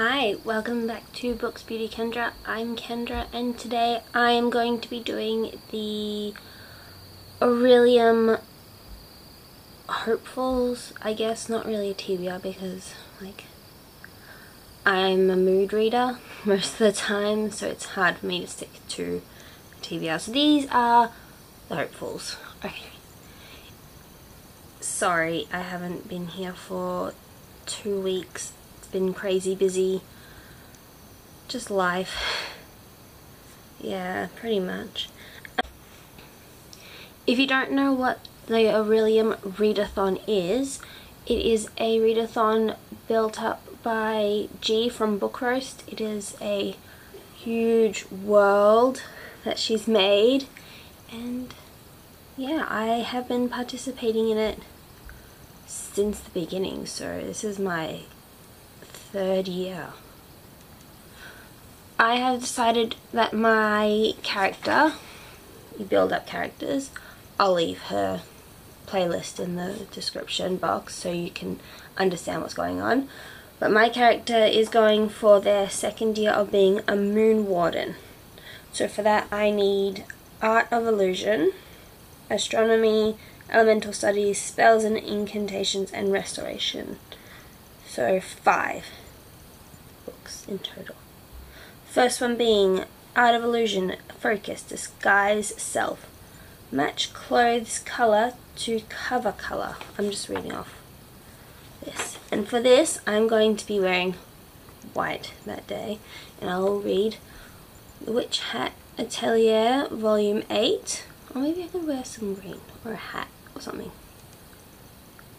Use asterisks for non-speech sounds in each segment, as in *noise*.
Hi, welcome back to Books Beauty Kendra. I'm Kendra and today I am going to be doing the Orilium Hopefuls, I guess, not really a TBR because like I'm a mood reader *laughs* most of the time so it's hard for me to stick to TBR. So these are the Hopefuls. *laughs* Okay. Sorry, I haven't been here for two weeks been crazy busy. Just life. Yeah, pretty much. If you don't know what the Orilium Readathon is, it is a readathon built up by G from Book Roast. It is a huge world that she's made and yeah, I have been participating in it since the beginning so this is my third year. I have decided that my character, you build up characters, I'll leave her playlist in the description box so you can understand what's going on. But my character is going for their second year of being a moon warden. So for that I need Art of Illusion, Astronomy, Elemental Studies, Spells and Incantations, and Restoration. So five books in total. First one being Art of Illusion, Focus, Disguise Self. Match clothes color to cover color. I'm just reading off this. And for this, I'm going to be wearing white that day. And I'll read The Witch Hat Atelier Volume 8. Or maybe I could wear some green or a hat or something.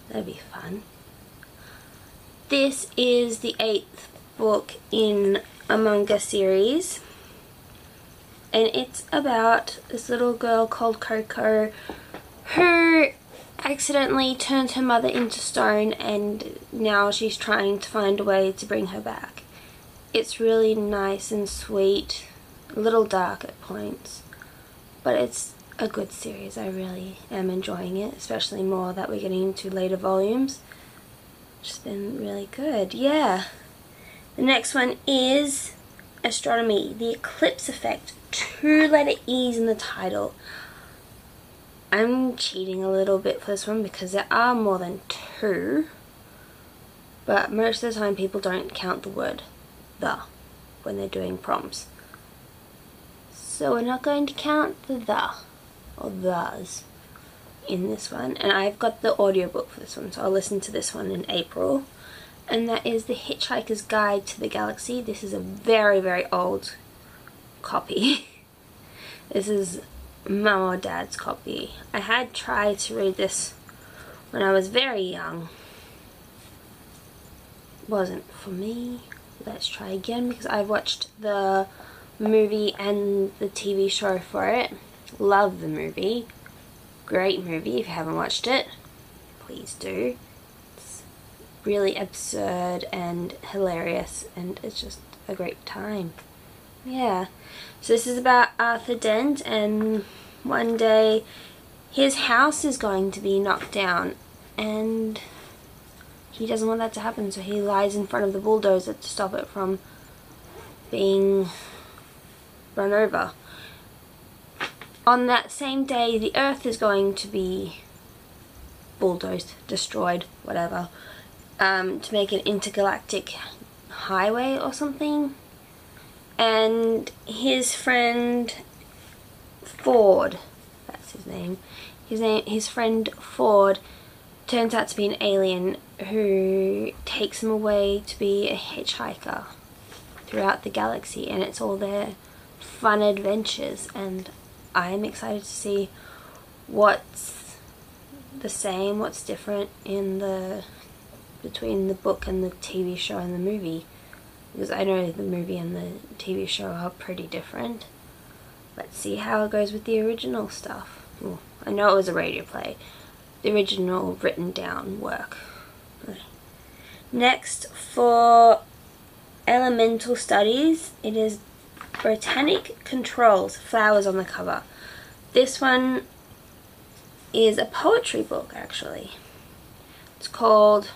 That'd be fun. This is the eighth book in Among Us series and it's about this little girl called Coco who accidentally turned her mother into stone and now she's trying to find a way to bring her back. It's really nice and sweet, a little dark at points, but it's a good series. I really am enjoying it, especially more that we're getting into later volumes. Just been really good. Yeah. The next one is Astronomy, the Eclipse Effect. Two letter E's in the title. I'm cheating a little bit for this one because there are more than two. But most of the time people don't count the word the when they're doing prompts. So we're not going to count the the or thes in this one and I've got the audiobook for this one so I'll listen to this one in April and that is The Hitchhiker's Guide to the Galaxy. This is a very very old copy. *laughs* this is mum or dad's copy. I had tried to read this when I was very young. Wasn't for me. Let's try again because I've watched the movie and the TV show for it. Love the movie great movie if you haven't watched it. Please do. It's really absurd and hilarious and it's just a great time. Yeah. So this is about Arthur Dent and one day his house is going to be knocked down and he doesn't want that to happen so he lies in front of the bulldozer to stop it from being run over on that same day the earth is going to be bulldozed, destroyed, whatever, um, to make an intergalactic highway or something. And his friend Ford, that's his name, his name, his friend Ford turns out to be an alien who takes him away to be a hitchhiker throughout the galaxy and it's all their fun adventures and I'm excited to see what's the same, what's different in the between the book and the TV show and the movie because I know the movie and the TV show are pretty different. Let's see how it goes with the original stuff. I know it was a radio play. The original written down work. Next, for elemental studies, it is Botanic Controls, flowers on the cover. This one is a poetry book actually. It's called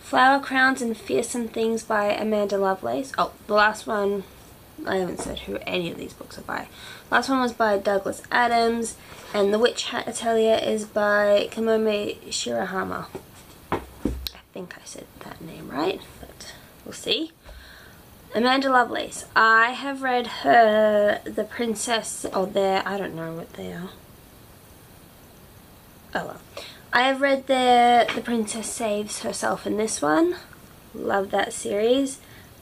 Flower Crowns and Fearsome Things by Amanda Lovelace. Oh, the last one, I haven't said who any of these books are by. Last one was by Douglas Adams, and The Witch Hat Atelier is by Kamome Shirahama. I think I said that name right, but we'll see. Amanda Lovelace. I have read her The Princess, or their, I don't know what they are. Oh well. I have read the The Princess Saves Herself in this one. Love that series.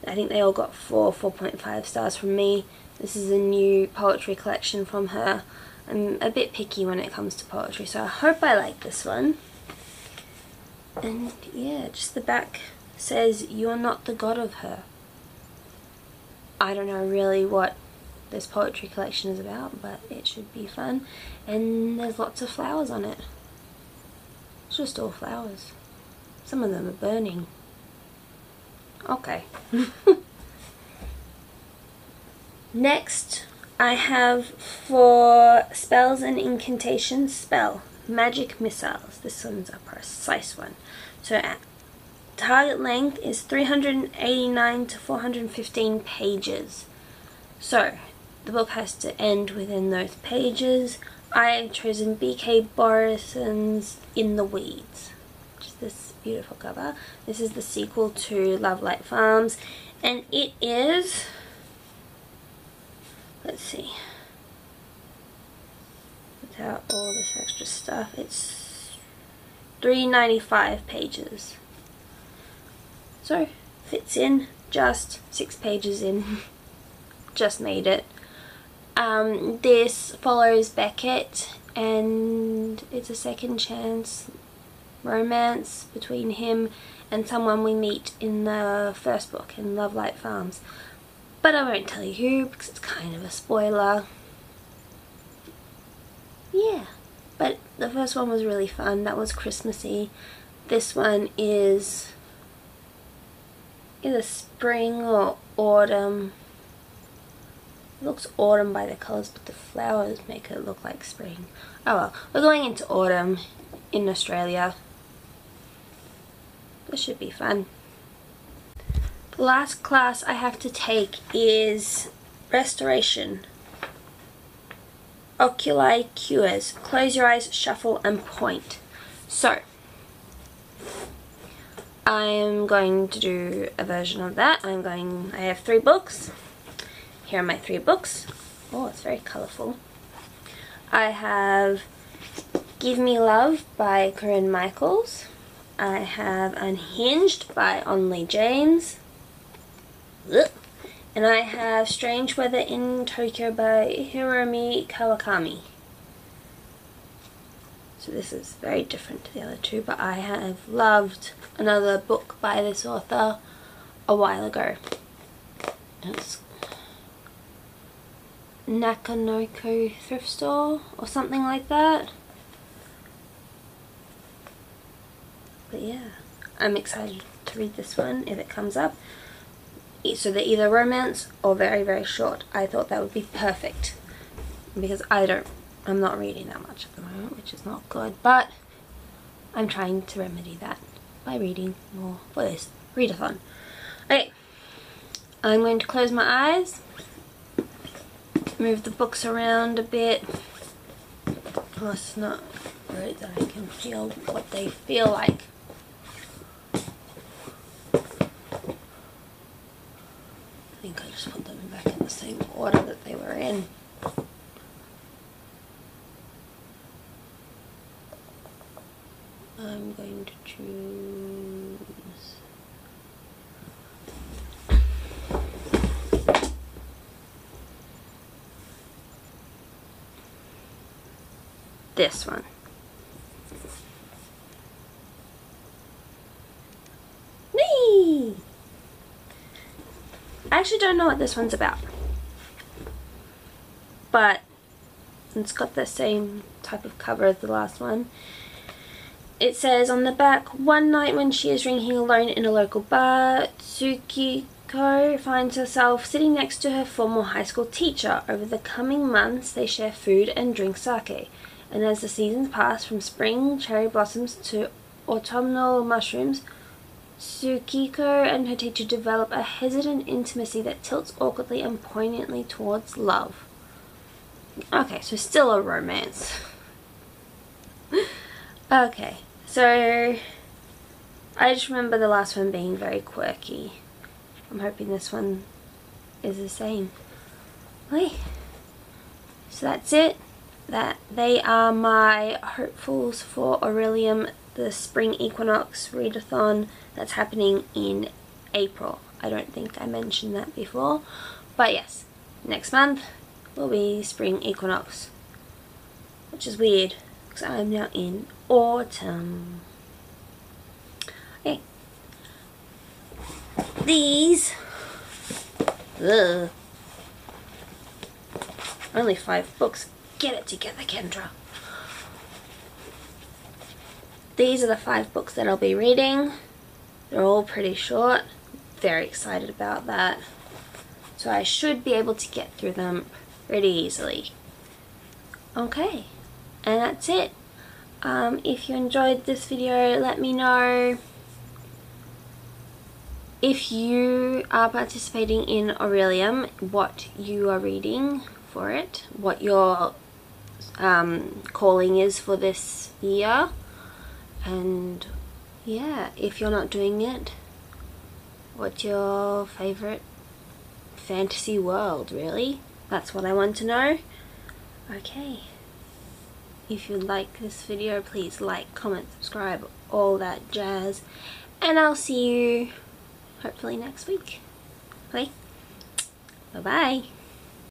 I think they all got 4, 4.5 stars from me. This is a new poetry collection from her. I'm a bit picky when it comes to poetry, so I hope I like this one. And yeah, just the back says, You're not the god of her. I don't know really what this poetry collection is about, but it should be fun. And there's lots of flowers on it. It's just all flowers. Some of them are burning. Okay. *laughs* Next, I have for spells and incantations spell magic missiles. This one's a precise one. So target length is 389 to 415 pages. So the book has to end within those pages. I have chosen B.K. Borison's In the Weeds, which is this beautiful cover. This is the sequel to Lovelight Farms, and it is, let's see, without all this extra stuff, it's 395 pages. So, fits in, just six pages in, *laughs* just made it. Um, this follows Beckett and it's a second chance romance between him and someone we meet in the first book in Lovelight Farms. But I won't tell you who because it's kind of a spoiler. Yeah, but the first one was really fun. That was Christmassy. This one is either spring or autumn. It looks autumn by the colours, but the flowers make it look like spring. Oh well, we're going into autumn in Australia. This should be fun. The last class I have to take is Restoration. Oculi Cures. Close your eyes, shuffle and point. So, I am going to do a version of that. I'm going, I have three books. Here are my three books. Oh, it's very colourful. I have Give Me Love by Corinne Michaels. I have Unhinged by Onley James. And I have Strange Weather in Tokyo by Hiromi Kawakami. So this is very different to the other two, but I have loved another book by this author a while ago. It's Nakanoko thrift store or something like that. But yeah, I'm excited to read this one if it comes up. So they're either romance or very, very short. I thought that would be perfect because I don't, I'm not reading that much at the moment, which is not good, but I'm trying to remedy that by reading more for this readathon. Okay, I'm going to close my eyes move the books around a bit. Oh, not right that I can feel what they feel like. I think I just put them back in the same order that they were in. I'm going to choose this one. Me. I actually don't know what this one's about. But it's got the same type of cover as the last one. It says on the back, one night when she is drinking alone in a local bar, Tsukiko finds herself sitting next to her former high school teacher. Over the coming months, they share food and drink sake and as the seasons pass from spring cherry blossoms to autumnal mushrooms, Tsukiko and her teacher develop a hesitant intimacy that tilts awkwardly and poignantly towards love. Okay, so still a romance. *laughs* okay, so I just remember the last one being very quirky. I'm hoping this one is the same. Okay. So that's it. That they are my hopefuls for Orilium, the spring equinox readathon that's happening in April. I don't think I mentioned that before. But yes, next month will be spring equinox. Which is weird because I'm now in autumn. Okay. These. Ugh. Only five books. Get it together, Kendra. These are the five books that I'll be reading. They're all pretty short. Very excited about that. So I should be able to get through them pretty easily. Okay, and that's it. Um, if you enjoyed this video, let me know if you are participating in Orilium, what you are reading for it, what your um, calling is for this year, and yeah, if you're not doing it, what's your favourite fantasy world, really? That's what I want to know. Okay. If you like this video, please like, comment, subscribe, all that jazz. And I'll see you hopefully next week. Okay? Bye-bye.